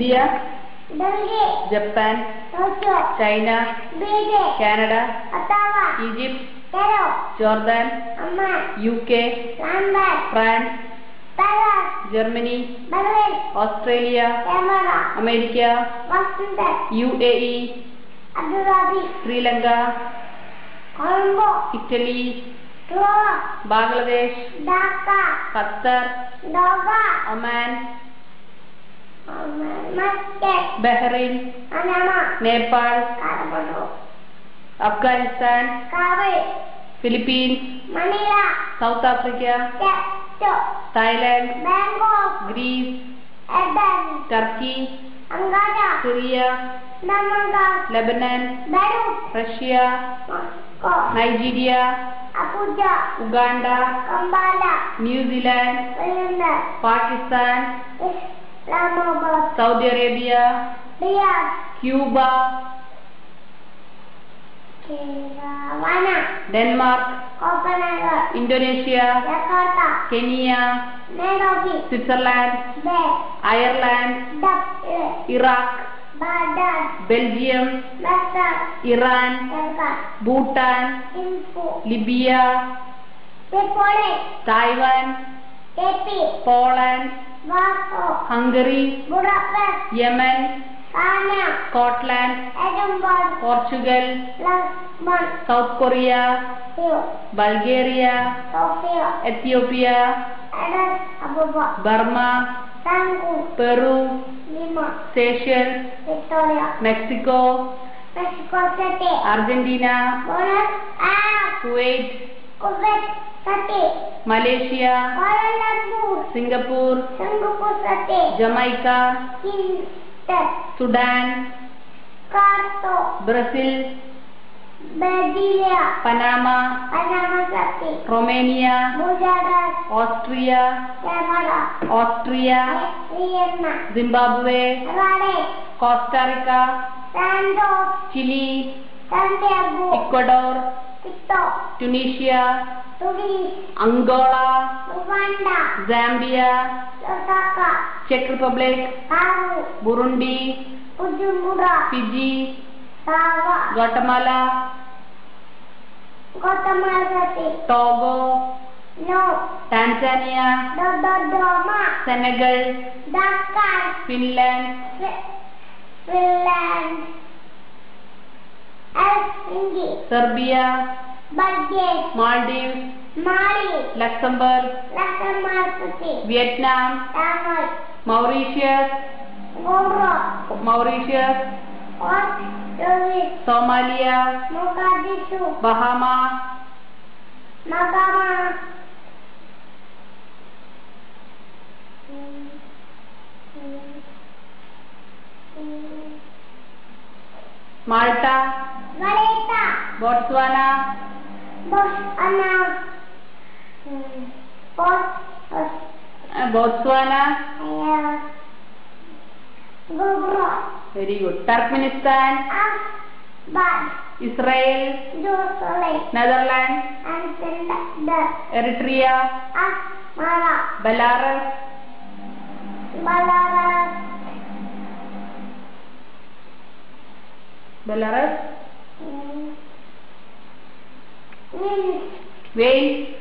India Japan China Canada Egypt Jordan U K France Germany Australia America U A E Sri Lanka Italy Bangladesh Qatar Oman Bahrain. Panama. Nepal. Kathmandu. Afghanistan. Kabul. Philippines. Manila. South Africa. Tokyo. Thailand. Bangkok. Greece. Athens. Turkey. Angola Syria. Namanga Lebanon. Beirut. Russia. Moscow. Nigeria. Abuja. Uganda. Kampala. New Zealand. Finland. Pakistan. Israel. Arabia Riyadh Cuba Kerala Denmark Copenhagen Indonesia Jakarta Kenya Nairobi Switzerland bay Ireland Dublin Iraq Baghdad Belgium London Iran Delhi Bhutan info Libya Tripoli Taiwan Taipei Poland Warsaw Warsaw, Hungary, Budapest, Yemen, Ghana, Scotland, Edinburgh, Portugal, Lisbon, South Korea, Seoul, Bulgaria, Sofia, Ethiopia, Addis Ababa, Burma, Sangu, Peru, Lima, Seychelles, Victoria, Mexico, Mexico City, Argentina, Buenos Aires, ah. Kuwait, Kuwait. Malaysia. Kuala Lumpur. Singapura. Singapura sate. Jamaica. Kingston. Sudan. Karto. Brazil. Brasilia. Panama. Panama sate. Romania. Bujarat Austria. Kamara Austria. Vienna. Zimbabwe. Rale. Costa Rica. Sando Chile. Santiago. Ecuador. Tito. Tunisia. Turis. Angola. Uganda. Zambia. Lusaka. Czech Republic. Paru. Burundi. Bujumbura. Fiji. Sawa. Guatemala. Guatemala City. Togo. No. Tanzania. Dodoma. Senegal. Dakar. Finland. Finland. Helsinki. Serbia. Bulgaria. Maldives. Maldives. Luxembourg. Luxembourg. Vietnam. Tamil. Mauritius. Gomro. Mauritius. Australia. Somalia. Mogadishu. Bahama. Magama. Malta. Valeta. Botswana. Botswana. Botswana. Uh, Botswana. Yeah. Very good. Turkmenistan. Afghan. Israel. Jerusalem. Netherlands. And Eritrea. Asmara. Belarus. Belarus. Belarus. Mm. Vem.